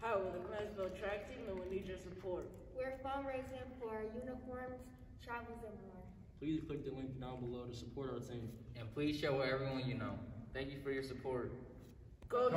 Hi, we're the Clarenceville track team and we need your support. We're fundraising for uniforms, travels, and more. Please click the link down below to support our team. And please share with everyone you know. Thank you for your support. Go, Go